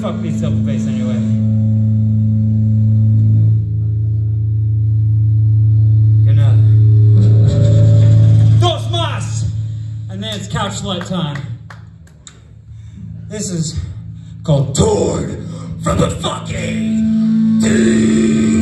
fuck beats double bass anyway? Good Dos más! And then it's Couch Slut time. This is called Torn from the fucking deep.